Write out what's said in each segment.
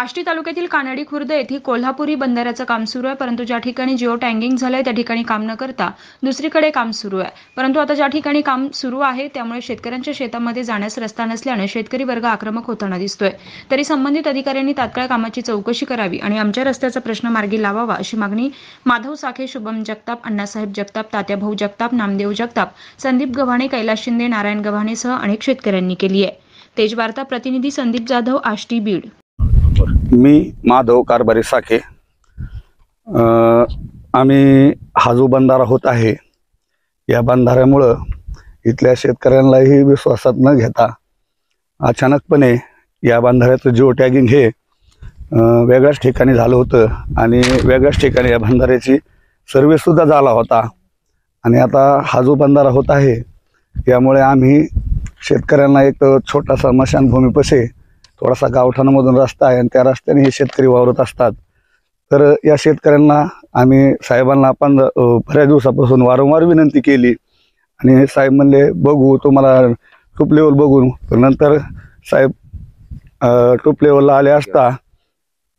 आष्टी तालुक्यातील कानडी खुर्द येथे कोल्हापुरी बंधाऱ्याचं काम सुरू आहे. परंतु ज्या ठिकाणी जिओ टँगिंग झालंय त्या ठिकाणी काम न करता दुसरीकडे काम सुरू आहे. परंतु आता ज्या ठिकाणी काम सुरू आहे त्यामुळे शेतकऱ्यांच्या शेतामध्ये जाण्यास रस्ता नसल्याने शेतकरी वर्ग आक्रमक होताना दिसतोय. तरी संबंधित अधिकाऱ्यांनी तात्काळ कामाची चौकशी करावी आणि आमच्या रस्त्याचा प्रश्न मार्गी लावावा अशी मागणी माधव साखे शुभम जगताप अण्णासाहेब जगताप तात्याभाऊ जगताप नामदेव जगताप संदीप गव्हाणे कैलास शिंदे नारायण गव्हाणेसह अनेक शेतकऱ्यांनी केली आहे. तेज वार्ता प्रतिनिधी संदीप जाधव आष्टी बीड. मी माधव कारभारी साखे आम्ही हा जो बंधारा होत आहे. या बंधाऱ्यामुळं इथल्या शेतकऱ्यांनाही विश्वासात न घेता अचानकपणे या बंधाऱ्याचं जिओ टॅगिंग हे वेगळ्याच ठिकाणी झालं होतं आणि वेगळ्याच ठिकाणी या बंधाऱ्याची सर्वेसुद्धा झाला होता. आणि आता हा जो बंधारा होत आहे. यामुळे आम्ही शेतकऱ्यांना एक छोटासा मशानभूमीपसे थोडासा गावठाणामधून रस्ता आहे आणि त्या रस्त्याने हे शेतकरी वावरत असतात. तर या शेतकऱ्यांना आम्ही साहेबांना आपण बऱ्याच दिवसापासून वारंवार विनंती केली. आणि साहेब म्हणले बघू तुम्हाला टूप लेवल बघून. तर नंतर साहेब टूप लेवलला आले असता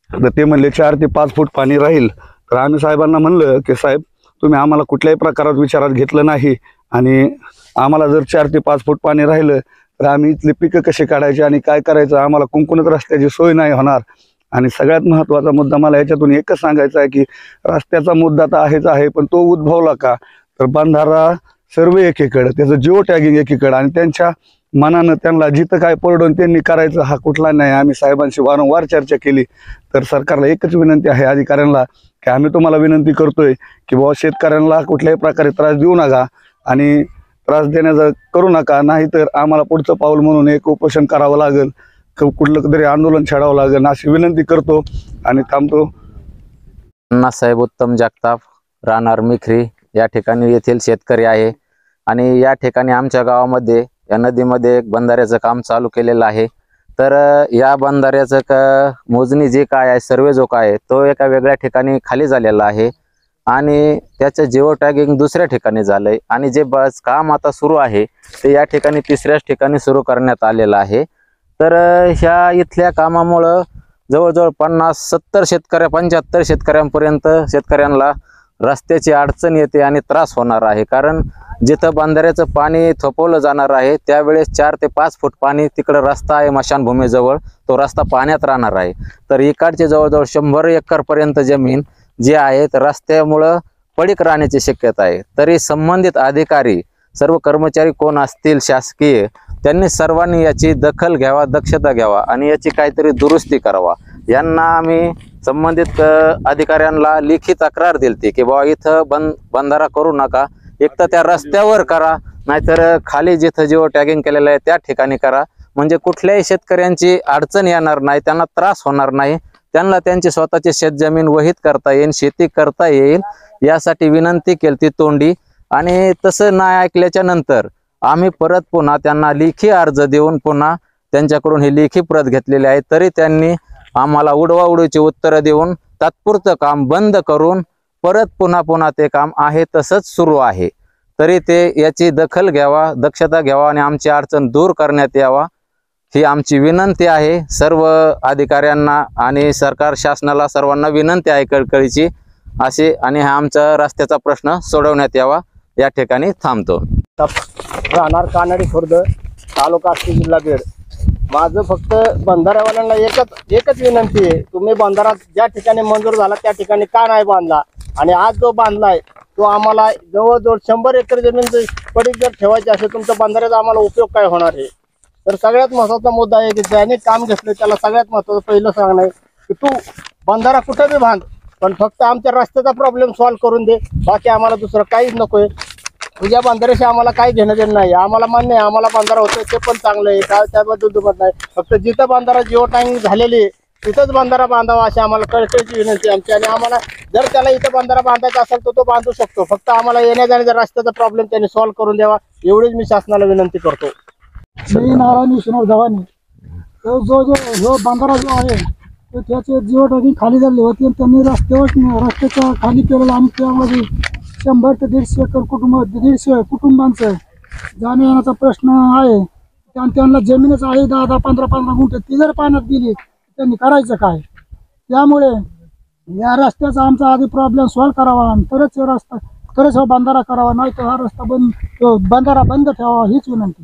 तर ते म्हणले चार ते पाच फूट पाणी राहील. तर आम्ही साहेबांना म्हणलं की साहेब तुम्ही आम्हाला कुठल्याही प्रकारात विचारात घेतलं नाही आणि आम्हाला जर चार ते पाच फूट पाणी राहिलं तर आम्ही इथली पिकं कशी काढायची आणि काय करायचं आम्हाला कुंकुणत रस्त्याची सोय नाही होणार. आणि सगळ्यात महत्त्वाचा मुद्दा मला याच्यातून एकच सांगायचा आहे की रस्त्याचा मुद्दा तर आहेच आहे पण तो उद्भवला का? तर बंधारा सर्व एकीकडं त्याचं जिओ टॅगिंग एकीकडं आणि त्यांच्या मनानं त्यांना जिथं काय पडून त्यांनी करायचं हा कुठला नाही आम्ही साहेबांशी वारंवार चर्चा केली. तर सरकारला एकच विनंती आहे अधिकाऱ्यांना की आम्ही तुम्हाला विनंती करतोय की बाबा शेतकऱ्यांना कुठल्याही प्रकारे त्रास देऊ नका. आणि त्रास देण्याचा करू नका नाहीतर आम्हाला पुढचं पाऊल म्हणून एक उपोषण करावं लागेल. कुठलं तरी आंदोलन छेडावं लागेल. अशी विनंती करतो आणि थांबतो. अण्णासाहेब उत्तम जगताप राहणार मिखरी या ठिकाणी येथील शेतकरी आहे. आणि या ठिकाणी आमच्या गावामध्ये या नदीमध्ये एक बंधाऱ्याचं काम चालू केलेलं आहे. तर या बंधाऱ्याचं का मोजणी जे काय आहे सर्वे जो काय आहे तो एका वेगळ्या ठिकाणी खाली झालेला आहे. आणि त्याचं जिओ टॅगिंग दुसऱ्या ठिकाणी झालंय. आणि जे बस काम आता सुरू आहे ते या ठिकाणी तिसऱ्याच ठिकाणी सुरू करण्यात आलेलं आहे. तर ह्या इथल्या कामामुळं जवळजवळ पन्नास सत्तर शेतकऱ्या पंच्याहत्तर शेतकऱ्यांपर्यंत शेतकऱ्यांना रस्त्याची अडचण येते आणि त्रास होणार आहे. कारण जिथं बांधाऱ्याचं पाणी थोपवलं जाणार आहे त्यावेळेस चार ते पाच फूट पाणी तिकडं रस्ता आहे मशानभूमीजवळ. तो रस्ता पाण्यात राहणार आहे. तर इकडचे जवळजवळ शंभर एकरपर्यंत जमीन जे आहेत रस्त्यामुळं पडीक राहण्याची शक्यता आहे. तरी संबंधित अधिकारी सर्व कर्मचारी कोण असतील शासकीय त्यांनी सर्वांनी याची दखल घ्यावा दक्षता घ्यावा आणि याची काहीतरी दुरुस्ती करावा. यांना आम्ही संबंधित अधिकाऱ्यांना लेखी तक्रार दिलती की बाबा इथं बंद बंधारा करू नका. एक तर त्या रस्त्यावर करा नाहीतर खाली जिथं जेव्हा टॅगिंग केलेलं आहे त्या ठिकाणी करा. म्हणजे कुठल्याही शेतकऱ्यांची अडचण येणार नाही त्यांना त्रास होणार नाही. त्यांना त्यांची स्वतःची शेतजमीन वहीत करता येईल शेती करता येईल यासाठी विनंती केली ती तोंडी. आणि तसं नाही ऐकल्याच्या नंतर आम्ही परत पुन्हा त्यांना लेखी अर्ज देऊन पुन्हा त्यांच्याकडून ही लेखी प्रत घेतलेली आहे. तरी त्यांनी आम्हाला उडवा उडवीची उत्तरं देऊन तात्पुरतं काम बंद करून परत पुन्हा पुन्हा ते काम आहे तसंच सुरू आहे. तरी ते याची दखल घ्यावा दक्षता घ्यावा आणि आमची अडचण दूर करण्यात यावा. ही आमची विनंती आहे सर्व अधिकाऱ्यांना आणि सरकार शासनाला सर्वांना विनंती आहे कळकळीची अशी आणि हा आमचा रस्त्याचा प्रश्न सोडवण्यात यावा या ठिकाणी थांबतो. राहणार कानडी खुर्द तालुका जिल्हा बीड. माझं फक्त बंधाऱ्यावाल्यांना एकच एकच विनंती आहे. तुम्ही बंधारा ज्या ठिकाणी मंजूर झाला त्या ठिकाणी का नाही बांधला? आणि आज जो बांधलाय तो आम्हाला जवळजवळ शंभर एकर जमीन जर पडीक जर ठेवायची असेल तुमच्या बंधाऱ्याचा आम्हाला उपयोग काय होणार आहे? तर सगळ्यात महत्त्वाचा मुद्दा आहे की ज्याने काम घेतलं त्याला सगळ्यात महत्वाचं पहिलं सांगणं आहे की तू बंधारा कुठं बी बांध पण फक्त आमच्या रस्त्याचा प्रॉब्लेम सॉल्व्ह करून दे. बाकी आम्हाला दुसरं काहीच नको आहे तुझ्या बंधाराशी आम्हाला काही घेणं देणं नाही. आम्हाला मान्य आहे आम्हाला बंधारा होतोय ते पण चांगलं आहे. काय त्याबद्दल दुमत नाही. फक्त जिथं बंधारा जिओ टाईम झालेली आहे तिथंच बंधारा बांधावा अशी आम्हाला कळकळीची विनंती आहे आमची. आणि आम्हाला जर त्याला इथं बंधारा बांधायचा असेल तर तो बांधू शकतो. फक्त आम्हाला येण्या जाण्याचा रस्त्याचा प्रॉब्लेम त्यांनी सॉल्व्ह करून द्यावा. एवढीच मी शासनाला विनंती करतो. मी नारायण गव्हाणे तो जो जो जो बांधारा जो आहे तो त्याचे जिओ टाकी खाली झाली होती आणि त्यांनी रस्त्यावर रस्त्याच्या खाली केलेलं आणि त्यामध्ये शंभर ते दीडशे एकर कुटुंब दीडशे कुटुंबांचं जाण्या येण्याचा प्रश्न आहे. त्या- त्यांना जमीनच आहे दहा दहा पंधरा पंधरा गुंठे. ती जर पाण्यात गेली त्यांनी करायचं काय? त्यामुळे या रस्त्याचा आमचा आधी प्रॉब्लेम सॉल्व्ह करावा आणि तरच हे रस्ता तरच हा बंधारा करावा नाही तर हा रस्ता बंद बंधारा बंद ठेवावा हीच विनंती.